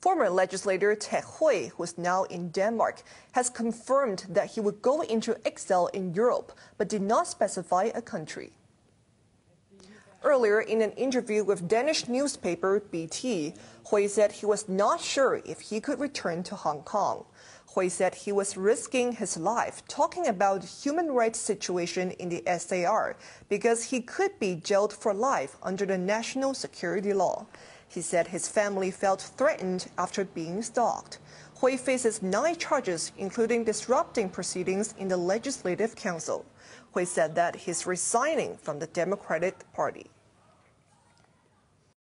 Former legislator Ted Hui, who is now in Denmark, has confirmed that he would go into exile in Europe, but did not specify a country. Earlier, in an interview with Danish newspaper BT, Hui said he was not sure if he could return to Hong Kong. Hui said he was risking his life talking about human rights situation in the SAR because he could be jailed for life under the national security law. He said his family felt threatened after being stalked. Hui faces nine charges, including disrupting proceedings in the Legislative Council. Hui said that he's resigning from the Democratic Party.